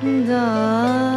너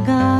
高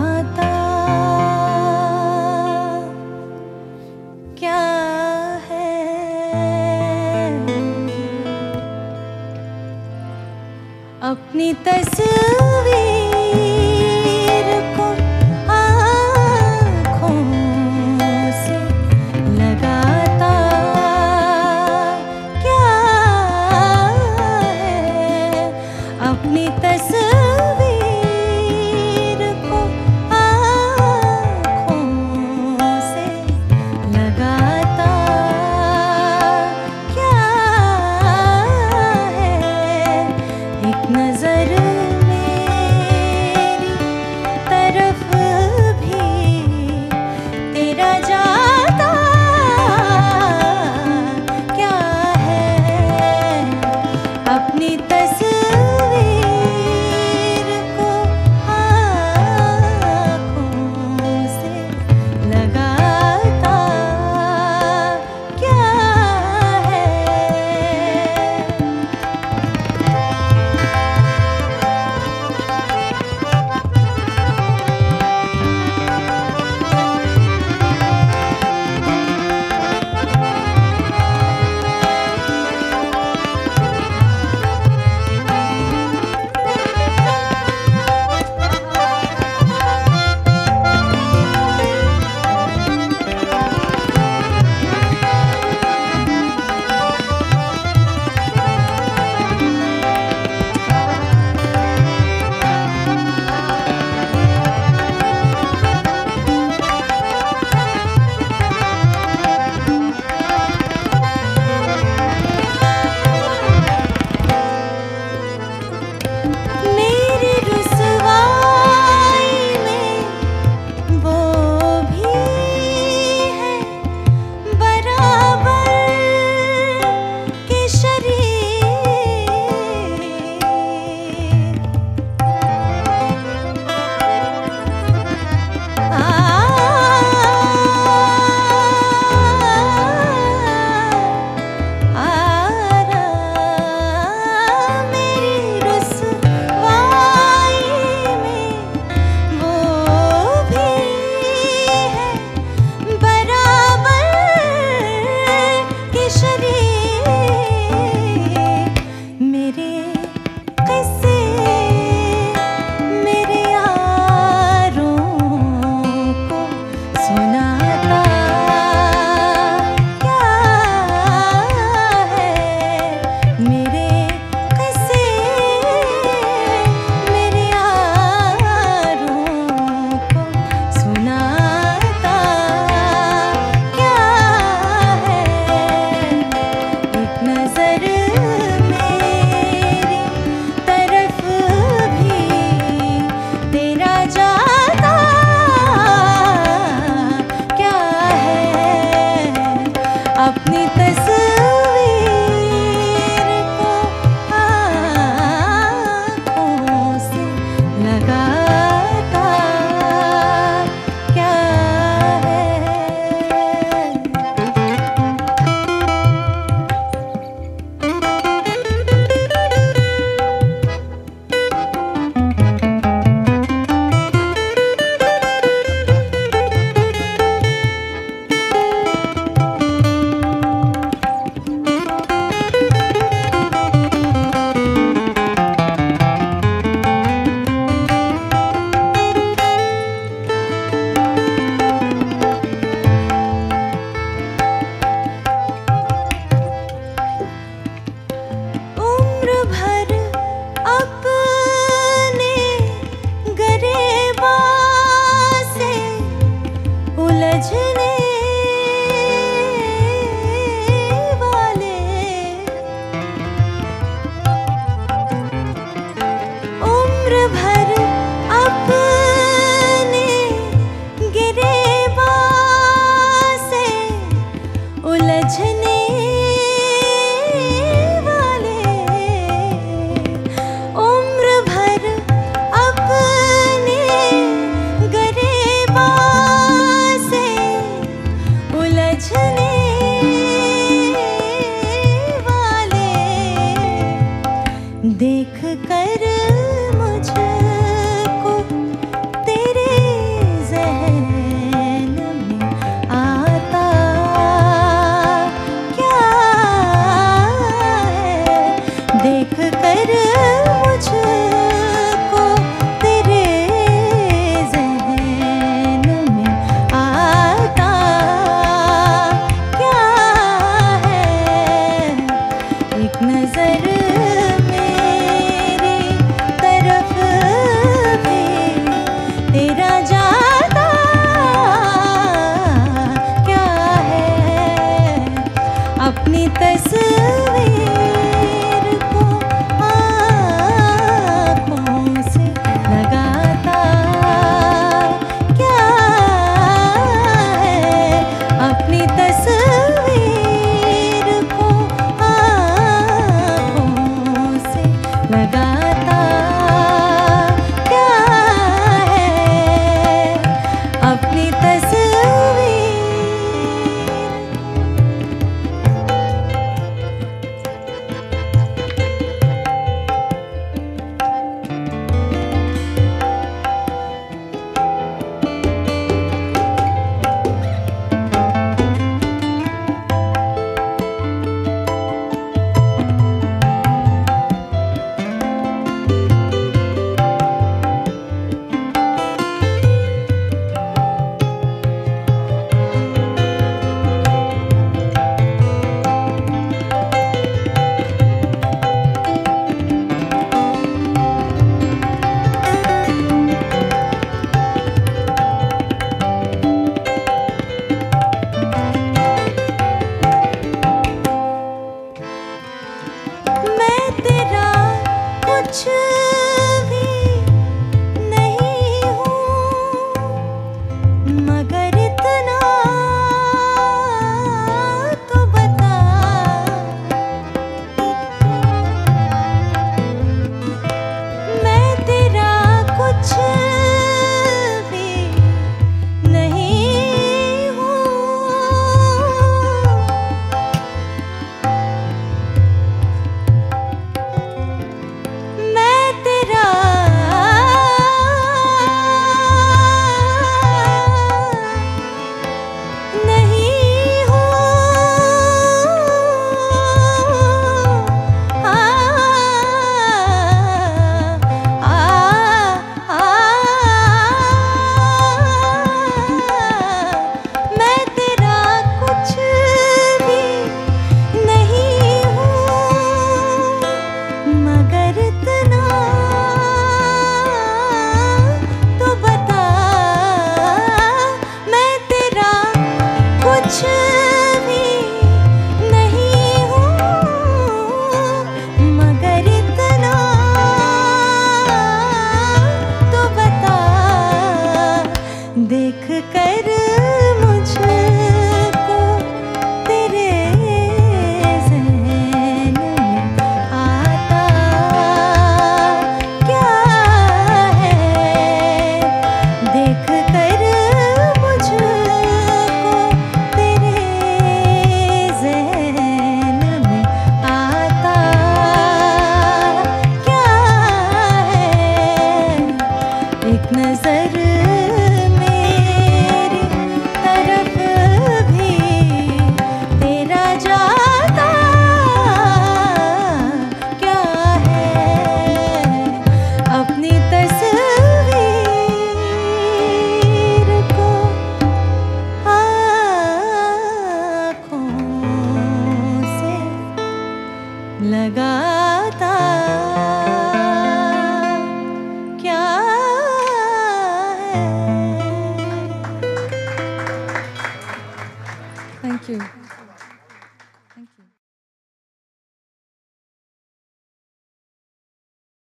জায়গা